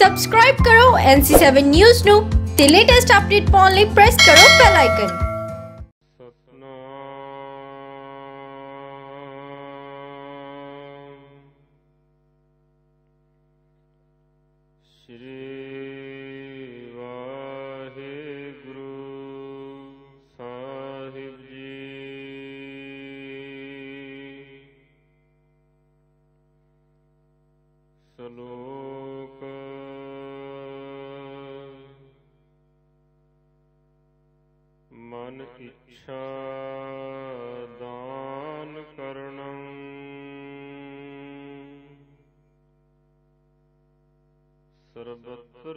Subscribe કરો NC સેવન ન્યૂઝનું તે latest update પાઉન press કરો બેલ આઇકન ਮਨ ਇੱਛਾ ਦਾਨ ਕਰਨੰ। ਸਰਬਤਰ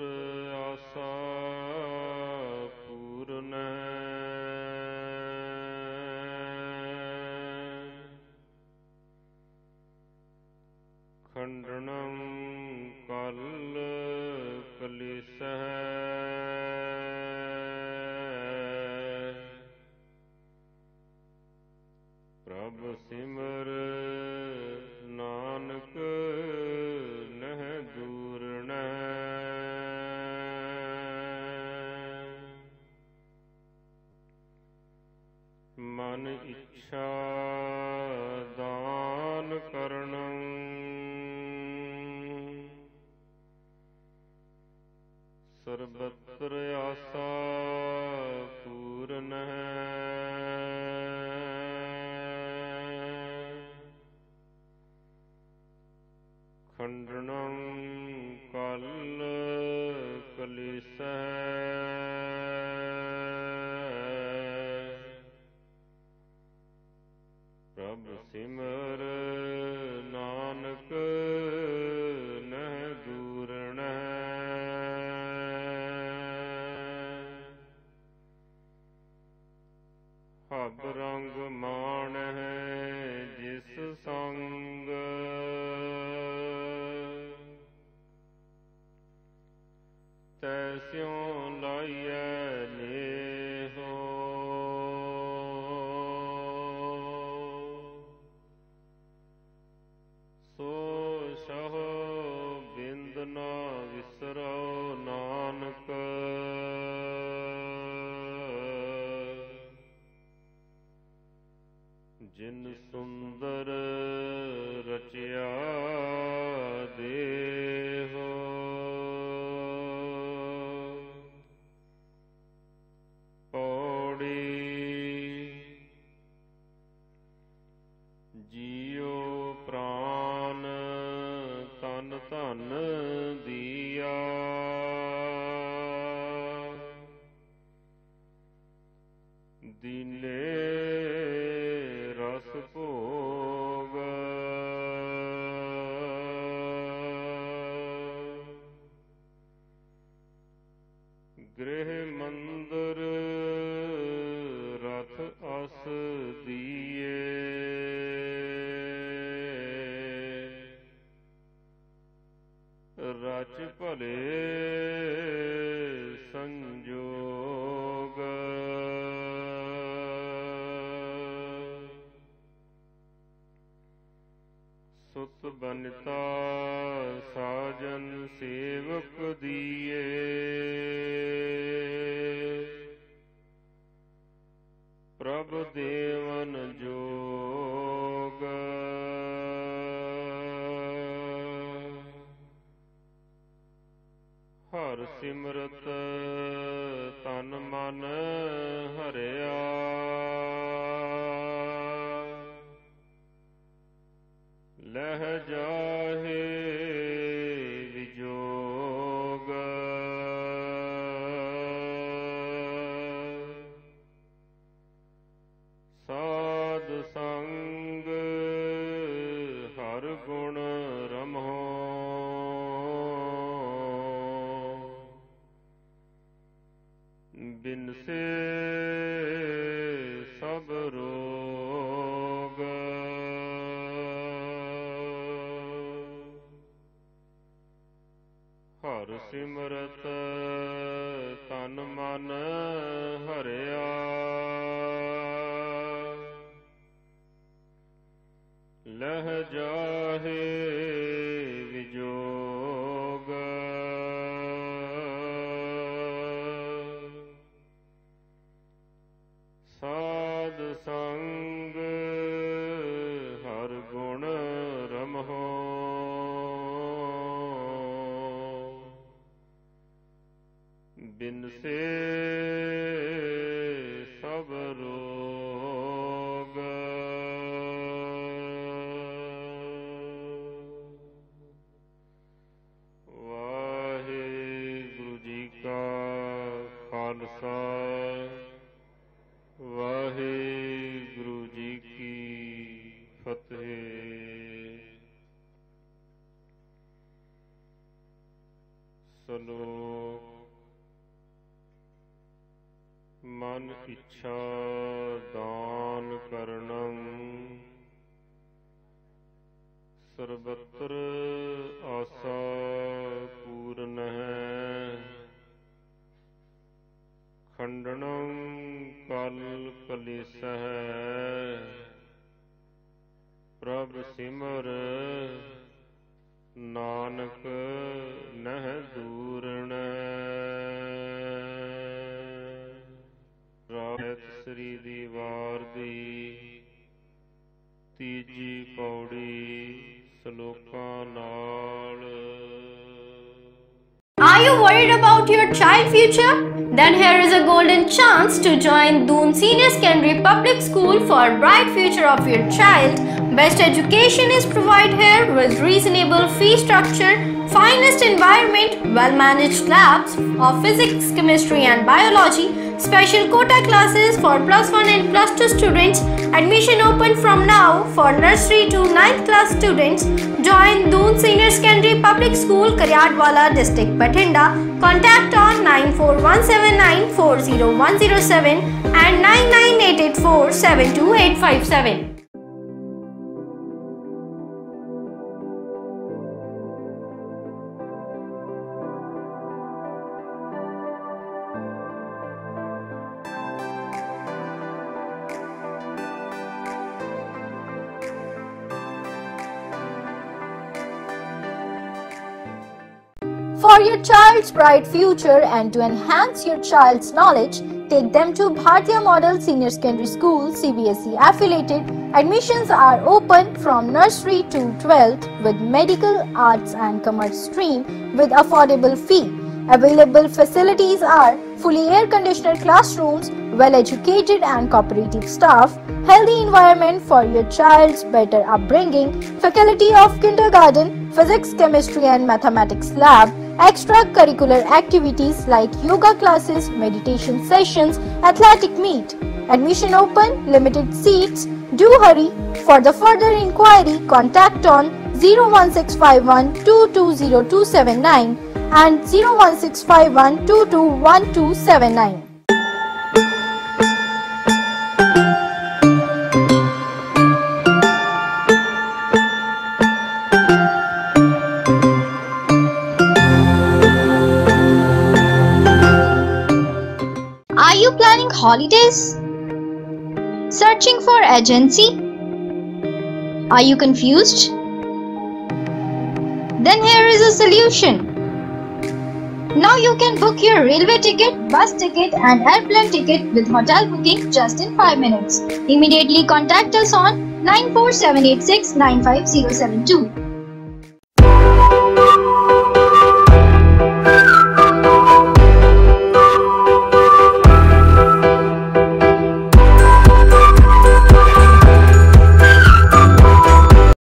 ਪ੍ਰਭ ਸਿਮਰ ਨਾਨਕ ਖੰਡਨੰ ਕਲ ਕਲਿਸਹਿ ਪ੍ਰਭ ਸਿਮਰ yon loye ne ਰਚ ਭਲੇ ਸੰਜੋਗ। ਸੁਤ ਬਨਤਾ ਸਾਜਨ ਸੇਵਕ ਦੀ ਹਰ ਸਿਮਰਤ ਤਨ ਮਨ ਹਰਿਆ। ਲਹਿ ਜਾ ਸਿਮਰਤ ਤਨ ਸਲੋਕ ਮਨ ਇੱਛਾ ਦਾਨ ਕਰਨੰ। ਸਰਬਤਰ ਆਸਾ ਪੂਰਨ ਹੈ। ਖੰਡਨੰ ਕਲ ਕਲੇਸਹਿ। ਪ੍ਰਭ ਸਿਮਰ ਨਾਨਕ ਨਹਿ ਦੂਰਣ ਰਾਤ ਸ੍ਰੀ ਦੀਵਾਰ ਦੀ ਤੀਜੀ ਪੌੜੀ ਸ਼ਲੋਕਾਂ ਨਾਲ Are you worried about your child future? Then here is a golden chance to join Doon Senior Secondary Public School for bright future of your child. Best education is provided here with reasonable fee structure, finest environment, well-managed labs of physics, chemistry and biology, special quota classes for plus 1 and plus 2 students, admission open from now for nursery to 9th class students. Join Doon Senior Secondary Public School, Karyadwala District, Bathinda. Contact on 94179 and 99884 For your child's bright future and to enhance your child's knowledge, take them to Bhartiya Model Senior Secondary School CBSE affiliated. Admissions are open from nursery to 12th with medical, arts and commerce stream with affordable fee. Available facilities are fully air conditioned classrooms, well educated and cooperative staff, healthy environment for your child's better upbringing, faculty of kindergarten, physics, chemistry and mathematics lab, extracurricular activities like yoga classes, meditation sessions, athletic meet. Admission open, limited seats. Do hurry. For the further inquiry, contact on 01651 220279 and 01651 221279. Holidays? Searching for agency? Are you confused? Then here is a solution. Now you can book your railway ticket, bus ticket and airplane ticket with hotel booking just in 5 minutes. Immediately contact us on 94786 95072.